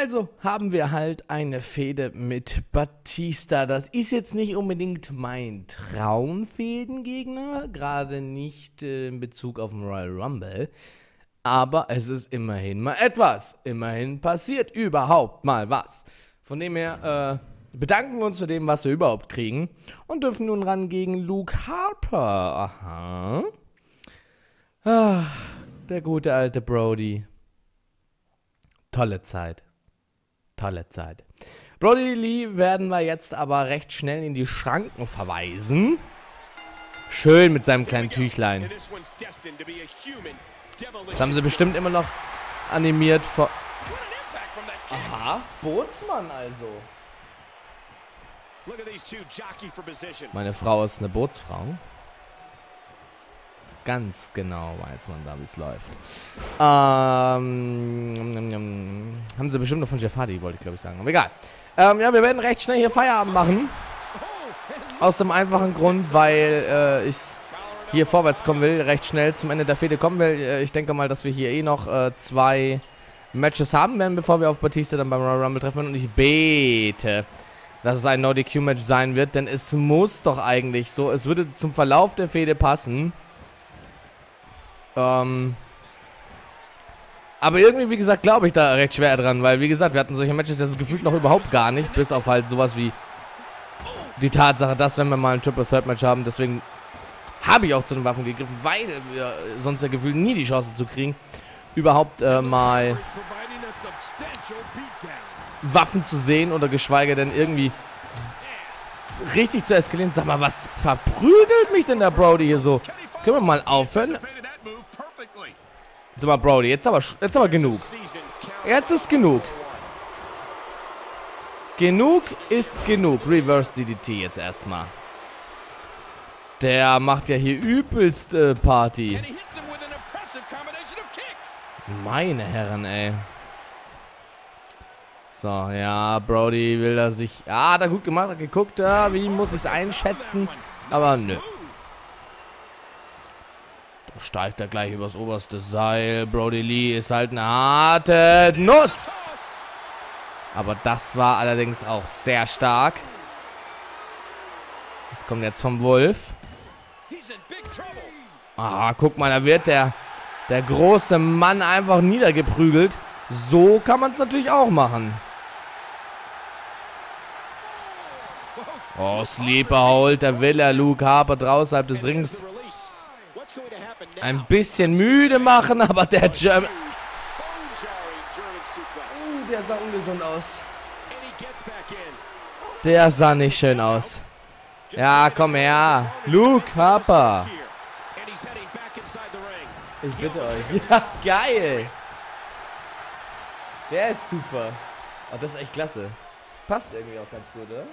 Also haben wir halt eine Fehde mit Batista. Das ist jetzt nicht unbedingt mein Traumfädengegner, gerade nicht äh, in Bezug auf den Royal Rumble. Aber es ist immerhin mal etwas. Immerhin passiert überhaupt mal was. Von dem her äh, bedanken wir uns für dem, was wir überhaupt kriegen. Und dürfen nun ran gegen Luke Harper. Aha. Ah, der gute alte Brody. Tolle Zeit. Tolle Zeit. Brody Lee werden wir jetzt aber recht schnell in die Schranken verweisen. Schön mit seinem kleinen Tüchlein. Das haben sie bestimmt immer noch animiert vor... Aha, Bootsmann also. Meine Frau ist eine Bootsfrau. Ganz genau weiß man da, wie es läuft. Ähm, haben sie bestimmt noch von Jeff Hardy, wollte ich glaube ich sagen. Aber egal. Ähm, ja, wir werden recht schnell hier Feierabend machen. Aus dem einfachen Grund, weil äh, ich hier vorwärts kommen will, recht schnell zum Ende der Fehde kommen will. Äh, ich denke mal, dass wir hier eh noch äh, zwei Matches haben werden, bevor wir auf Batista dann beim Royal Rumble treffen. Und ich bete, dass es ein No-DQ-Match sein wird, denn es muss doch eigentlich so, es würde zum Verlauf der Fehde passen. Ähm, aber irgendwie, wie gesagt, glaube ich da recht schwer dran, weil, wie gesagt, wir hatten solche Matches jetzt gefühlt noch überhaupt gar nicht, bis auf halt sowas wie die Tatsache, dass, wenn wir mal ein Triple Threat Match haben, deswegen habe ich auch zu den Waffen gegriffen, weil wir sonst ja gefühlt nie die Chance zu kriegen, überhaupt äh, mal Waffen zu sehen oder geschweige denn irgendwie richtig zu eskalieren. Sag mal, was verprügelt mich denn der Brody hier so? Können wir mal aufhören? Sag mal, Brody, jetzt aber, jetzt aber genug. Jetzt ist genug. Genug ist genug. Reverse DDT jetzt erstmal. Der macht ja hier übelst äh, Party. Meine Herren, ey. So, ja, Brody will er sich... Ah, hat er gut gemacht, hat geguckt, ja, wie muss ich es einschätzen. Aber nö steigt er gleich übers oberste Seil. Brody Lee ist halt eine harte Nuss. Aber das war allerdings auch sehr stark. Das kommt jetzt vom Wolf. Ah, guck mal, da wird der, der große Mann einfach niedergeprügelt. So kann man es natürlich auch machen. Oh, Sleeper holt der Wille Luke Harper draußerhalb des Rings ein bisschen müde machen, aber der German... Uh, der sah ungesund aus. Der sah nicht schön aus. Ja, komm her. Luke Harper. Ich bitte euch. Ja, geil. Der ist super. Oh, das ist echt klasse. Passt irgendwie auch ganz gut, oder?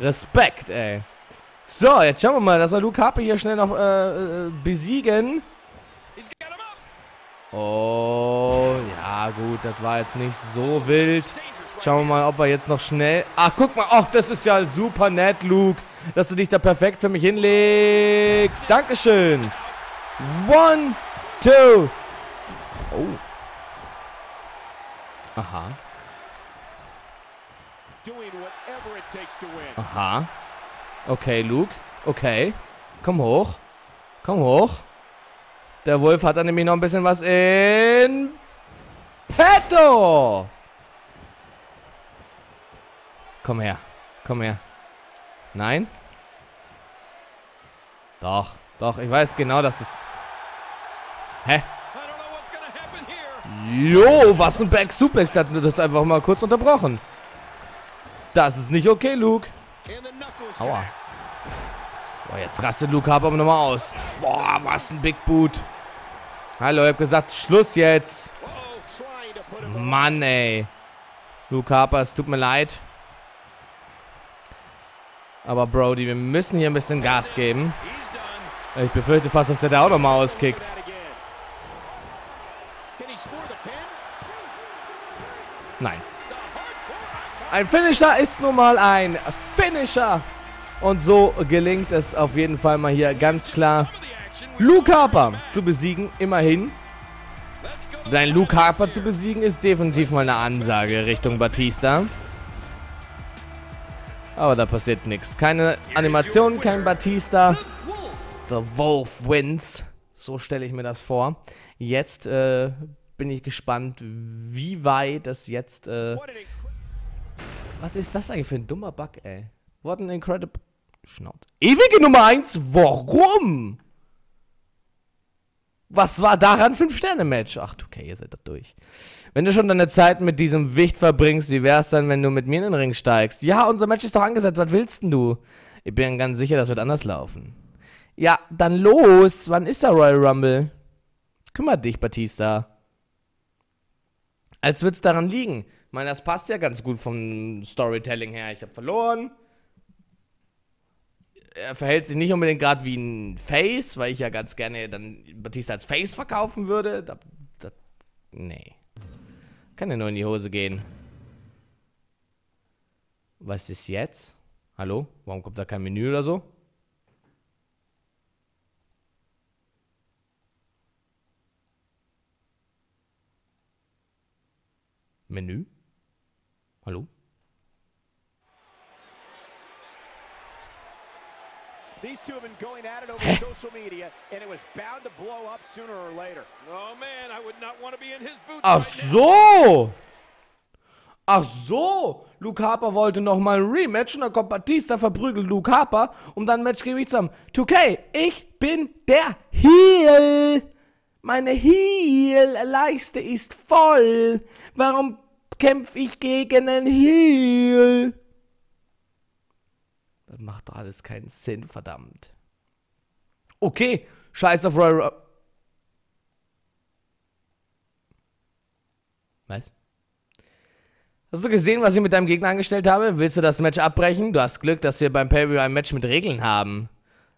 Respekt, ey. So, jetzt schauen wir mal, dass wir Luke Harper hier schnell noch äh, äh, besiegen. Oh, ja gut, das war jetzt nicht so wild. Schauen wir mal, ob wir jetzt noch schnell... Ach, guck mal, ach, das ist ja super nett, Luke, dass du dich da perfekt für mich hinlegst. Dankeschön. One, two. Oh. Aha. Aha. Okay, Luke. Okay. Komm hoch. Komm hoch. Der Wolf hat dann nämlich noch ein bisschen was in... Petto! Komm her. Komm her. Nein? Doch. Doch, ich weiß genau, dass das... Hä? Jo, was ein Back Suplex. Der hat das einfach mal kurz unterbrochen. Das ist nicht okay, Luke. Aua. Boah, jetzt rastet Luke Harper nochmal aus. Boah, was ein Big Boot. Hallo, ich hab gesagt, Schluss jetzt. Mann, ey. Luke Harper, es tut mir leid. Aber Brody, wir müssen hier ein bisschen Gas geben. Ich befürchte fast, dass der da auch nochmal auskickt. Nein. Ein Finisher ist nun mal ein Finisher. Und so gelingt es auf jeden Fall mal hier ganz klar, Luke Harper zu besiegen. Immerhin. Dein Luke Harper zu besiegen ist definitiv mal eine Ansage Richtung Batista. Aber da passiert nichts. Keine Animation, kein Batista. The Wolf wins. So stelle ich mir das vor. Jetzt äh, bin ich gespannt, wie weit das jetzt... Äh was ist das eigentlich für ein dummer Bug, ey? What an incredible... Schnaut. Ewige Nummer 1? Warum? Was war daran 5-Sterne-Match? Ach, okay, ihr seid doch durch. Wenn du schon deine Zeit mit diesem Wicht verbringst, wie wär's dann, wenn du mit mir in den Ring steigst? Ja, unser Match ist doch angesetzt, was willst denn du? Ich bin ganz sicher, das wird anders laufen. Ja, dann los. Wann ist der Royal Rumble? Kümmer dich, Batista. Als wird's daran liegen. Meine, das passt ja ganz gut vom Storytelling her. Ich habe verloren er verhält sich nicht unbedingt gerade wie ein Face, weil ich ja ganz gerne dann Batista als Face verkaufen würde. Da, da, nee. Kann ja nur in die Hose gehen. Was ist jetzt? Hallo? Warum kommt da kein Menü oder so? Menü? Hallo? These two have been going at it over social media, and it was bound to blow up sooner or later. Oh man, I would not want to be in his boots. Ach so! Ach so! Luke Harper wollte nochmal ein Rematch und dann kommt Batista, verprügelt Luke Harper und dann Match gebe ich zusammen. 2K, ich bin der Heel! Meine Heel-Leiste ist voll! Warum kämpfe ich gegen einen Heel? Das macht doch alles keinen Sinn, verdammt. Okay, scheiß auf Roy... Was? Hast du gesehen, was ich mit deinem Gegner angestellt habe? Willst du das Match abbrechen? Du hast Glück, dass wir beim pay ein Match mit Regeln haben.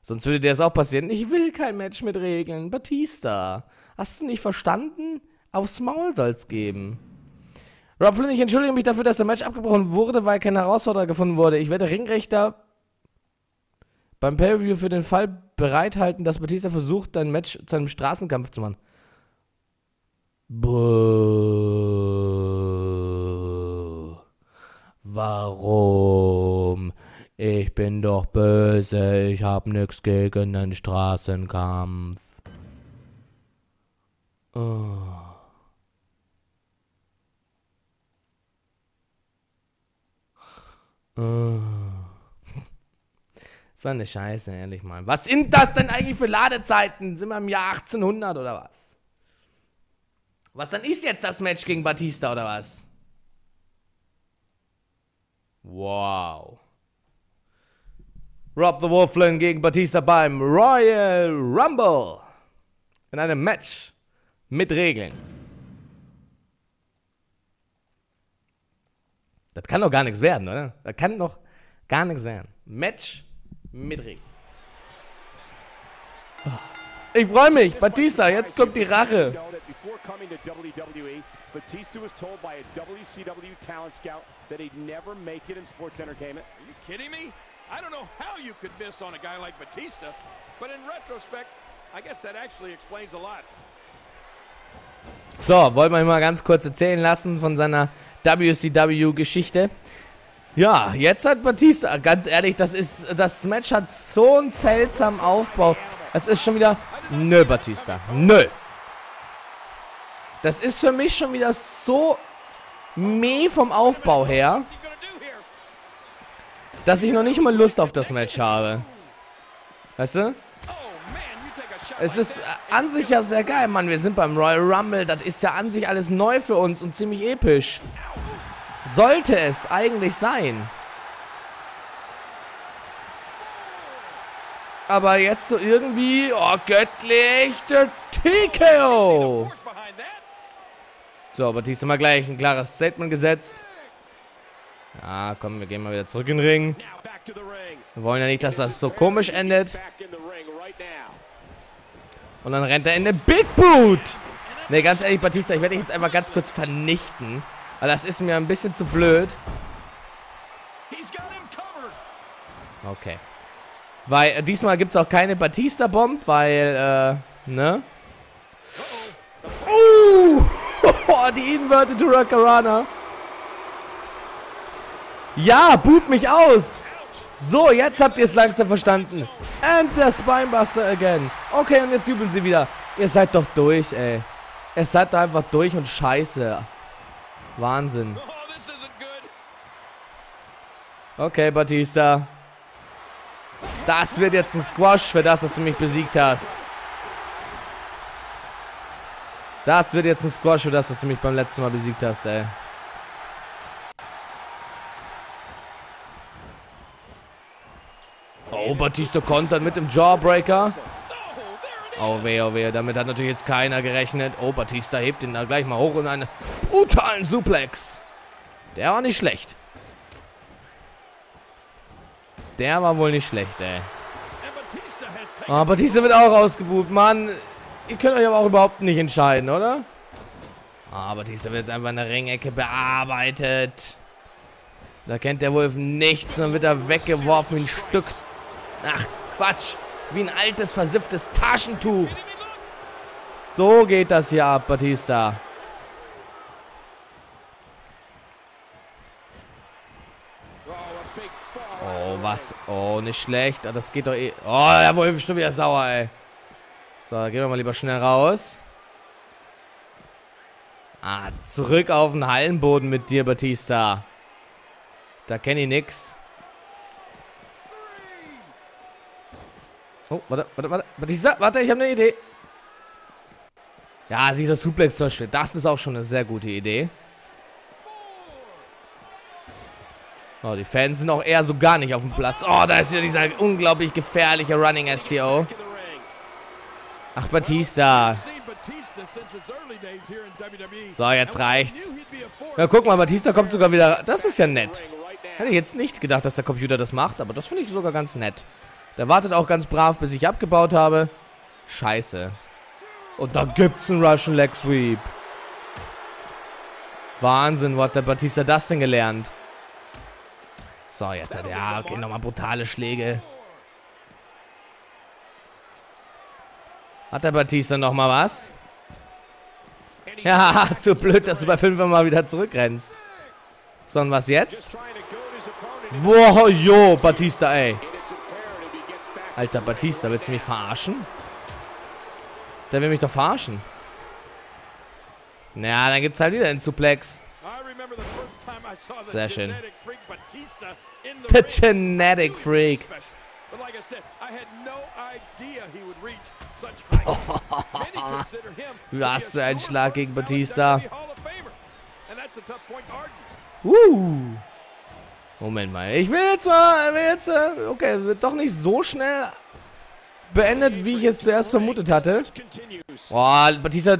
Sonst würde dir das auch passieren. Ich will kein Match mit Regeln. Batista. Hast du nicht verstanden? Aufs Maul soll's geben. Rob Flynn, ich entschuldige mich dafür, dass der Match abgebrochen wurde, weil kein Herausforderer gefunden wurde. Ich werde Ringrechter beim Pay-Per-View für den Fall bereithalten, dass Batista versucht, ein Match zu einem Straßenkampf zu machen. Buh. Warum? Ich bin doch böse, ich hab nix gegen einen Straßenkampf. Oh. Oh. So eine Scheiße, ehrlich mal. Was sind das denn eigentlich für Ladezeiten? Sind wir im Jahr 1800 oder was? Was dann ist jetzt das Match gegen Batista oder was? Wow. Rob the Wolflin gegen Batista beim Royal Rumble. In einem Match mit Regeln. Das kann doch gar nichts werden, oder? Das kann doch gar nichts werden. Match mitreden. Ich freue mich, Batista, jetzt kommt die Rache. Batista was told by a WCW talent scout that he'd never make it in sports entertainment. Are you kidding me? I don't know how you could miss on a guy like Batista, but in retrospect, I guess that actually explains a lot. So, wollen wir mal ganz kurz erzählen lassen von seiner WCW-Geschichte. Ja, jetzt hat Batista, ganz ehrlich, das ist, das Match hat so einen seltsamen Aufbau. Es ist schon wieder, nö, Batista, nö. Das ist für mich schon wieder so meh vom Aufbau her, dass ich noch nicht mal Lust auf das Match habe. Weißt du? Es ist an sich ja sehr geil, Mann. Wir sind beim Royal Rumble. Das ist ja an sich alles neu für uns und ziemlich episch. Sollte es eigentlich sein. Aber jetzt so irgendwie, oh göttlich, der TKO. So, Batista mal gleich ein klares Statement gesetzt. Ja, komm, wir gehen mal wieder zurück in den Ring. Wir wollen ja nicht, dass das so komisch endet. Und dann rennt er in den Big Boot. Ne, ganz ehrlich, Batista, ich werde dich jetzt einfach ganz kurz vernichten. Aber das ist mir ein bisschen zu blöd. Okay. Weil äh, diesmal gibt es auch keine Batista-Bomb, weil, äh, ne? Uh! Oh, die Inverted Hurricanrana. Ja, boot mich aus. So, jetzt habt ihr es langsam verstanden. And the Spinebuster again. Okay, und jetzt jubeln sie wieder. Ihr seid doch durch, ey. Ihr seid da einfach durch und scheiße. Wahnsinn. Okay, Batista. Das wird jetzt ein Squash für das, dass du mich besiegt hast. Das wird jetzt ein Squash für das, dass du mich beim letzten Mal besiegt hast, ey. Oh, Batista kontert mit dem Jawbreaker. Oh weh, oh weh, damit hat natürlich jetzt keiner gerechnet. Oh, Batista hebt ihn da gleich mal hoch in einen brutalen Suplex. Der war nicht schlecht. Der war wohl nicht schlecht, ey. Oh, Batista wird auch rausgebucht. Mann, ihr könnt euch aber auch überhaupt nicht entscheiden, oder? Oh, Batista wird jetzt einfach in der Ringecke bearbeitet. Da kennt der Wolf nichts, dann wird er weggeworfen wie ein Stück. Ach, Quatsch. Wie ein altes, versifftes Taschentuch. So geht das hier ab, Batista. Oh, was? Oh, nicht schlecht. Ah, das geht doch eh... Oh, der Wolf ist schon wieder sauer, ey. So, gehen wir mal lieber schnell raus. Ah, zurück auf den Hallenboden mit dir, Batista. Da kenne ich nix. Oh, warte, warte, warte. Batista, warte, ich habe eine Idee. Ja, dieser Suplex zum Beispiel, das ist auch schon eine sehr gute Idee. Oh, die Fans sind auch eher so gar nicht auf dem Platz. Oh, da ist ja dieser unglaublich gefährliche Running STO. Ach, Batista. So, jetzt reicht's. Ja, guck mal, Batista kommt sogar wieder... Das ist ja nett. Hätte ich jetzt nicht gedacht, dass der Computer das macht, aber das finde ich sogar ganz nett. Der wartet auch ganz brav, bis ich abgebaut habe. Scheiße. Und da gibt's einen Russian Leg Sweep. Wahnsinn, wo hat der Batista das denn gelernt? So, jetzt hat er, ja, okay, nochmal brutale Schläge. Hat der Batista nochmal was? Ja, zu blöd, dass du bei 5 mal wieder zurückrennst. So, und was jetzt? Wow, jo, Batista, ey. Alter, Batista, willst du mich verarschen? Der will mich doch verarschen. Na, dann gibt's halt wieder einen Suplex. Sehr schön. The Genetic Freak. Was für ein Schlag gegen Batista. Uh. Moment mal. Ich will jetzt mal, will jetzt, äh, okay, wird doch nicht so schnell beendet, wie ich es zuerst vermutet hatte. Boah, du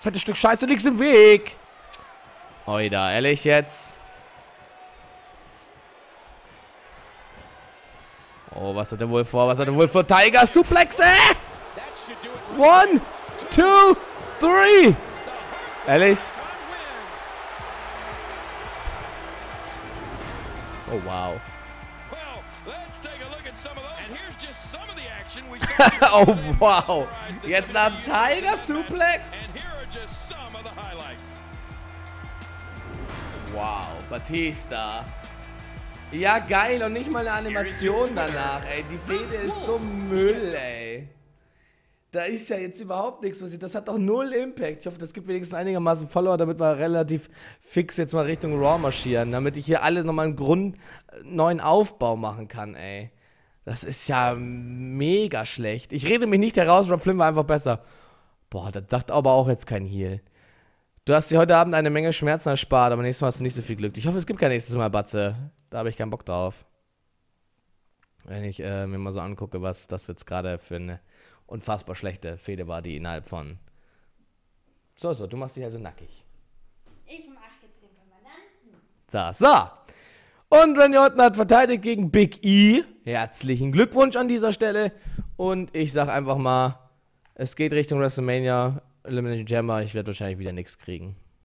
fettes Stück Scheiße, du liegst im Weg. Oida, ehrlich jetzt? Oh, was hat er wohl vor? Was hat er wohl vor? Tiger Suplexe! One, two, three! Ehrlich? Oh, wow. oh, wow. Jetzt nach Tiger Suplex. Wow, Batista. Ja, geil. Und nicht mal eine Animation danach, ey. Die Fede ist so Müll, ey. Da ist ja jetzt überhaupt nichts passiert. Das hat doch null Impact. Ich hoffe, das gibt wenigstens einigermaßen Follower, damit wir relativ fix jetzt mal Richtung Raw marschieren. Damit ich hier alles nochmal einen Grund, äh, neuen Aufbau machen kann, ey. Das ist ja mega schlecht. Ich rede mich nicht heraus, Rob Flynn war einfach besser. Boah, das sagt aber auch jetzt kein Heal. Du hast dir heute Abend eine Menge Schmerzen erspart, aber nächstes Mal hast du nicht so viel Glück. Ich hoffe, es gibt kein nächstes Mal, Batze. Da habe ich keinen Bock drauf. Wenn ich äh, mir mal so angucke, was das jetzt gerade für eine unfassbar schlechte Fehde war, die innerhalb von. So, so, du machst dich also nackig. Ich mach jetzt den Kommandanten. So, so. Und Randy Orton hat verteidigt gegen Big E. Herzlichen Glückwunsch an dieser Stelle. Und ich sag einfach mal, es geht Richtung WrestleMania. Elimination Jammer. Ich werde wahrscheinlich wieder nichts kriegen.